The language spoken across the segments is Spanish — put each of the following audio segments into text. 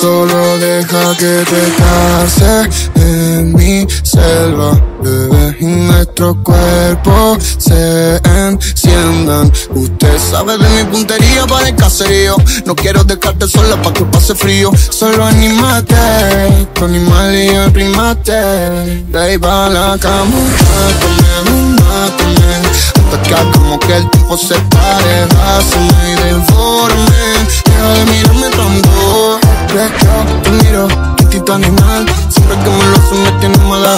Solo deja que te case en mi selva, bebé, y nuestros cuerpos se enciendan. Usted sabe de mi puntería para el caserío. No quiero dejarte sola para que pase frío. Solo animate, tu animal y primate. De ahí va la cama, tiempo se pare, hazme y deforme. Deja de mirarme tanto yo te miro, instinto animal. Siempre que me lo hacen me tiene mala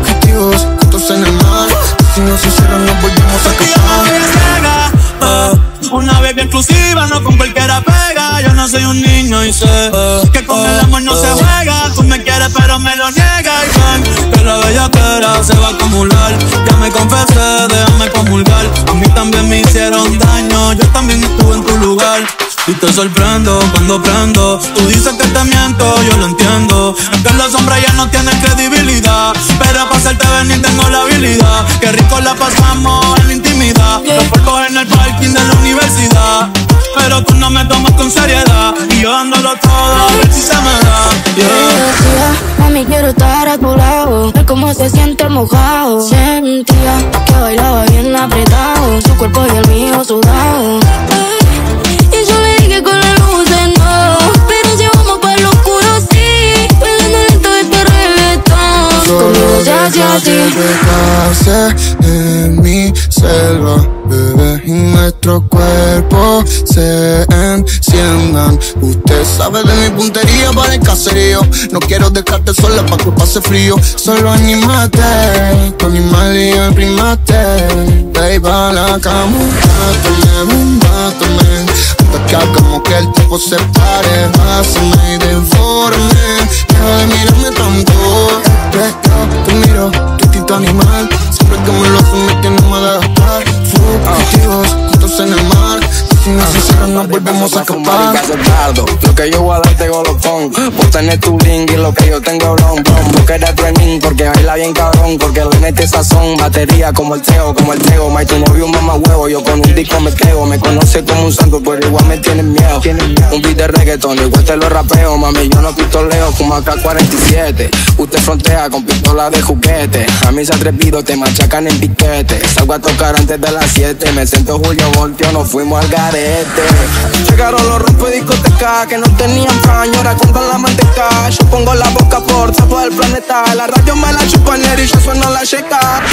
Objetivos, juntos en el mar Si no se cierran nos volvemos a uh, Una baby exclusiva, no con cualquiera pega Yo no soy un niño y sé Que con el amor no se juega Tú me quieres pero me lo niegas Y ven, que la bellaquera se va a acumular Ya me confesé, déjame comulgar A mí también me hicieron daño Yo también estuve en tu lugar y te sorprendo cuando prendo. Tú dices que te miento, yo lo entiendo. Es que la sombra ya no tiene credibilidad. Pero para hacerte venir tengo la habilidad. Qué rico la pasamos Los puercos en el parking de la universidad. Pero tú no me tomas con seriedad. Y yo dándolo todo a ver si se me da. Yeah. Mami, quiero estar a tu lado. Ver cómo se siente mojado. Sentía que bailaba bien apretado. Su cuerpo y el Solo en mi selva, bebé, y nuestro cuerpo se enciendan. Usted sabe de mi puntería para el caserío. No quiero dejarte sola para que pase frío. Solo animate, con animal y el primate. Ve va la cama, mátame, mátame. Hasta que hagamos que el tiempo se pare. Hazme y deforme. Deja de mirarme tanto. Te miro, tu instinto animal. Siempre que me lo hacen me tiene mal adaptar. Fugitivos, juntos en el mar si no se cierran, nos volvemos a escapar. Lo que yo voy a darte golofón. Vos tenés tu ring y lo que yo tengo blon, blon. Vos querés baila bien cabrón. Porque lo mete sazón, batería como el teo, como el teo. May tu novio un mamá huevo, yo con un disco me creo. Me conoce como un santo, pero igual me tienes miedo. Un beat de reggaeton, igual te lo rapeo, mami. Yo no pistoleo como AK-47. Usted frontea con pistola de juguete. A mí se atrevido, te machacan en piquete. Salgo a tocar antes de las 7. Me siento Julio Voltio, nos fuimos al gas Llegaron los rompe discotecas que no tenían pan ahora compran la manteca. Yo pongo la boca por todo el planeta. La radio me la chupan y ya suena la checa. Bad